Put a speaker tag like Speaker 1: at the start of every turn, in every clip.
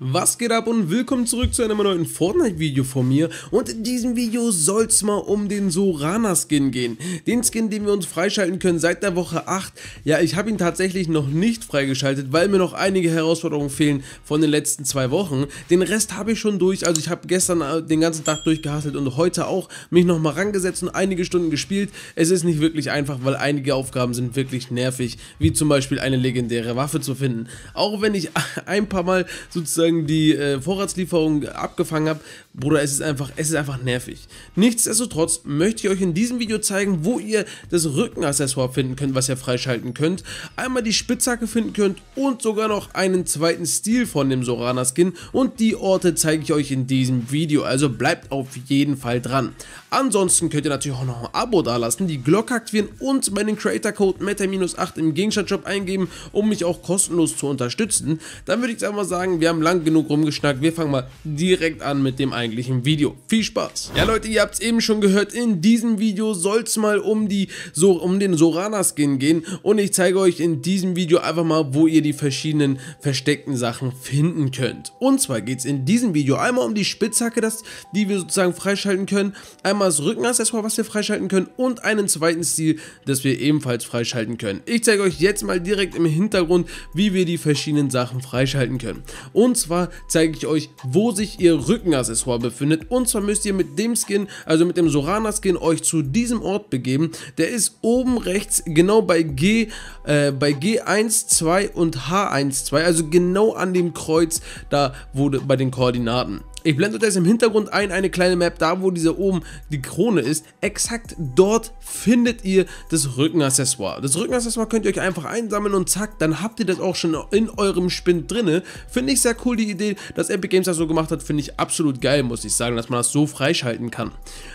Speaker 1: Was geht ab und willkommen zurück zu einem neuen Fortnite-Video von mir und in diesem Video soll es mal um den Sorana-Skin gehen. Den Skin, den wir uns freischalten können seit der Woche 8. Ja, ich habe ihn tatsächlich noch nicht freigeschaltet, weil mir noch einige Herausforderungen fehlen von den letzten zwei Wochen. Den Rest habe ich schon durch, also ich habe gestern äh, den ganzen Tag durchgehasselt und heute auch mich nochmal rangesetzt und einige Stunden gespielt. Es ist nicht wirklich einfach, weil einige Aufgaben sind wirklich nervig, wie zum Beispiel eine legendäre Waffe zu finden. Auch wenn ich ein paar Mal sozusagen sozusagen die äh, Vorratslieferung abgefangen habe, Bruder, es ist einfach, es ist einfach nervig. Nichtsdestotrotz möchte ich euch in diesem Video zeigen, wo ihr das Rückenaccessoire finden könnt, was ihr freischalten könnt, einmal die Spitzhacke finden könnt und sogar noch einen zweiten Stil von dem Sorana Skin und die Orte zeige ich euch in diesem Video, also bleibt auf jeden Fall dran. Ansonsten könnt ihr natürlich auch noch ein Abo dalassen, die Glocke aktivieren und meinen Creator Code META-8 im Gegenstandshop eingeben, um mich auch kostenlos zu unterstützen. Dann würde ich jetzt einmal sagen, wir haben lang lang genug rumgeschnackt. Wir fangen mal direkt an mit dem eigentlichen Video. Viel Spaß! Ja Leute, ihr habt es eben schon gehört, in diesem Video soll es mal um, die, so, um den Sorana-Skin gehen und ich zeige euch in diesem Video einfach mal, wo ihr die verschiedenen versteckten Sachen finden könnt. Und zwar geht es in diesem Video einmal um die Spitzhacke, das, die wir sozusagen freischalten können, einmal das Rückenaccessoire, was wir freischalten können und einen zweiten Stil, das wir ebenfalls freischalten können. Ich zeige euch jetzt mal direkt im Hintergrund, wie wir die verschiedenen Sachen freischalten können. Und zwar zeige ich euch, wo sich ihr Rückenaccessoire befindet. Und zwar müsst ihr mit dem Skin, also mit dem Sorana Skin, euch zu diesem Ort begeben. Der ist oben rechts, genau bei G, äh, bei G1, 2 und H1, 2, also genau an dem Kreuz, da wurde bei den Koordinaten. Ich blende euch das im Hintergrund ein, eine kleine Map, da wo diese oben die Krone ist. Exakt dort findet ihr das Rückenaccessoire. Das Rückenaccessoire könnt ihr euch einfach einsammeln und zack, dann habt ihr das auch schon in eurem Spind drinne. Finde ich sehr cool, die Idee, dass Epic Games das so gemacht hat, finde ich absolut geil, muss ich sagen, dass man das so freischalten kann.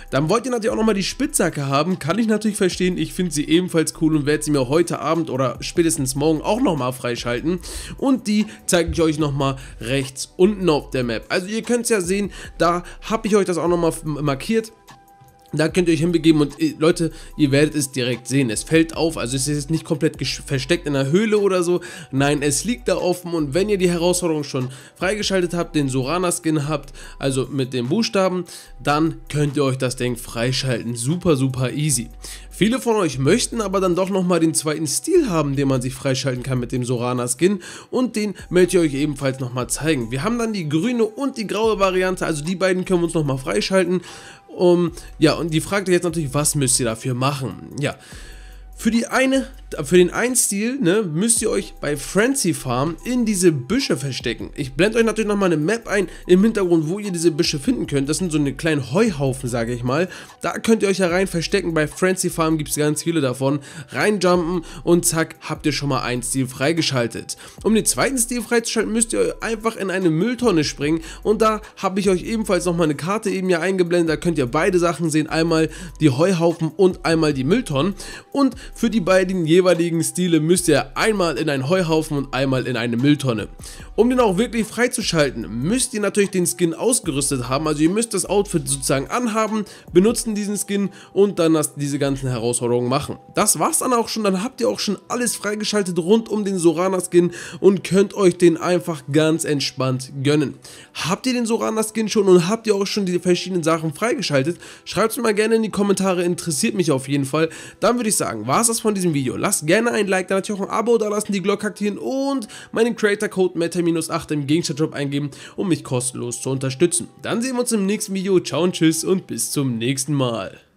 Speaker 1: Dann wollt ihr natürlich auch nochmal die Spitzhacke haben, kann ich natürlich verstehen, ich finde sie ebenfalls cool und werde sie mir heute Abend oder spätestens morgen auch nochmal freischalten. Und die zeige ich euch nochmal rechts unten auf der Map. Also ihr könnt es ja sehen, da habe ich euch das auch nochmal markiert. Da könnt ihr euch hinbegeben und äh, Leute, ihr werdet es direkt sehen. Es fällt auf, also es ist jetzt nicht komplett versteckt in der Höhle oder so. Nein, es liegt da offen und wenn ihr die Herausforderung schon freigeschaltet habt, den Sorana Skin habt, also mit den Buchstaben, dann könnt ihr euch das Ding freischalten. Super, super easy. Viele von euch möchten aber dann doch nochmal den zweiten Stil haben, den man sich freischalten kann mit dem Sorana Skin und den möchte ich euch ebenfalls nochmal zeigen. Wir haben dann die grüne und die graue Variante, also die beiden können wir uns nochmal freischalten. Um, ja, und die fragt jetzt natürlich, was müsst ihr dafür machen? Ja, für die eine für den einen Stil ne, müsst ihr euch bei Frenzy Farm in diese Büsche verstecken. Ich blende euch natürlich nochmal eine Map ein im Hintergrund, wo ihr diese Büsche finden könnt. Das sind so eine kleinen Heuhaufen, sage ich mal. Da könnt ihr euch ja rein verstecken. Bei Frenzy Farm gibt es ganz viele davon. Reinjumpen und zack, habt ihr schon mal einen Stil freigeschaltet. Um den zweiten Stil freizuschalten, müsst ihr einfach in eine Mülltonne springen. Und da habe ich euch ebenfalls nochmal eine Karte eben hier eingeblendet. Da könnt ihr beide Sachen sehen. Einmal die Heuhaufen und einmal die Mülltonnen. Und für die beiden jeweiligen Stile müsst ihr einmal in einen Heuhaufen und einmal in eine Mülltonne. Um den auch wirklich freizuschalten, müsst ihr natürlich den Skin ausgerüstet haben, also ihr müsst das Outfit sozusagen anhaben, benutzen diesen Skin und dann das, diese ganzen Herausforderungen machen. Das war's dann auch schon, dann habt ihr auch schon alles freigeschaltet rund um den Sorana Skin und könnt euch den einfach ganz entspannt gönnen. Habt ihr den Sorana Skin schon und habt ihr auch schon die verschiedenen Sachen freigeschaltet? Schreibt es mir mal gerne in die Kommentare, interessiert mich auf jeden Fall. Dann würde ich sagen, war es das von diesem Video. Lasst gerne ein Like, dann natürlich auch ein Abo da lassen, die Glocke aktivieren und meinen Creator Code Meta-8 im Gegenstand eingeben, um mich kostenlos zu unterstützen. Dann sehen wir uns im nächsten Video. Ciao und tschüss und bis zum nächsten Mal.